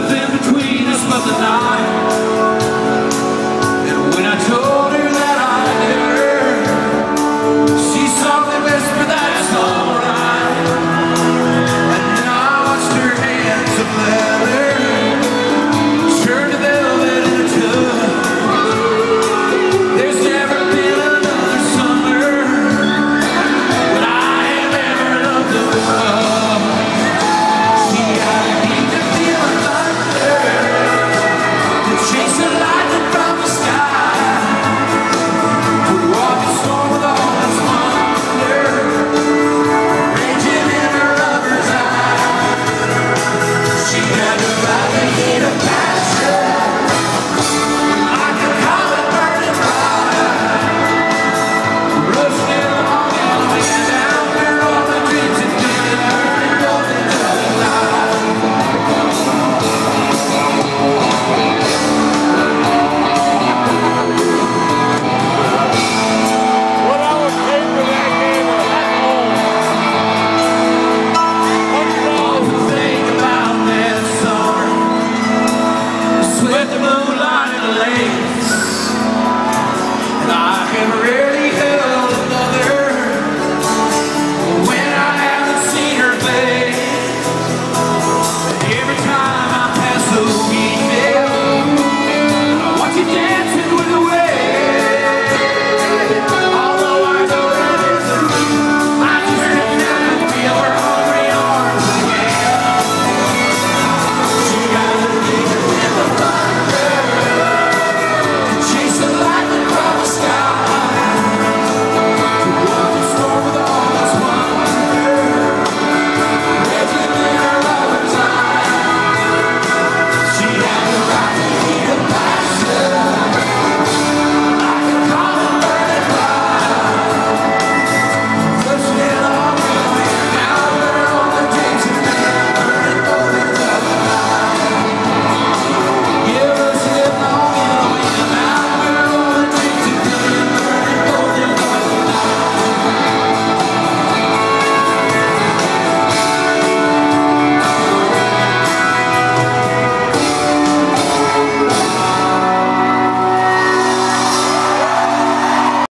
nothing between us but the night.